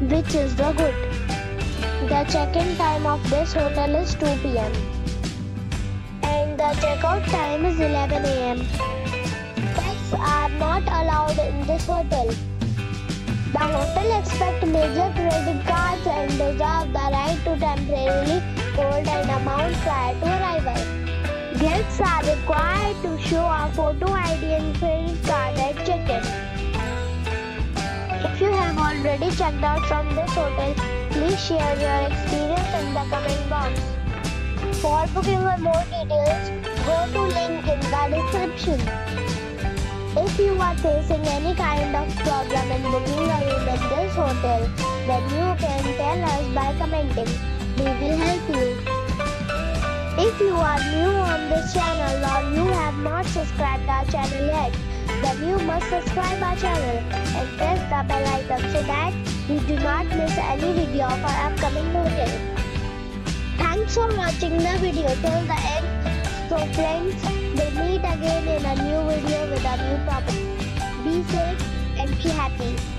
which is the good. The check-in time of this hotel is 2 p.m. and the checkout time is 11 a.m. Pets are not allowed in this hotel. The hotel expects major credit cards and reserves the right to temporarily hold an amount prior to arrival. Guests are required to show a photo ID and credit already checked out from this hotel, please share your experience in the comment box. For booking or more details, go to link in the description. If you are facing any kind of problem in booking a room in this hotel, then you can tell us by commenting. We will help you. If you are new on this channel or you have not subscribed our channel yet, subscribe our channel and press the bell icon so that you do not miss any video of our upcoming videos. Thanks for watching the video till the end. So friends, we'll meet again in a new video with a new topic. Be safe and be happy.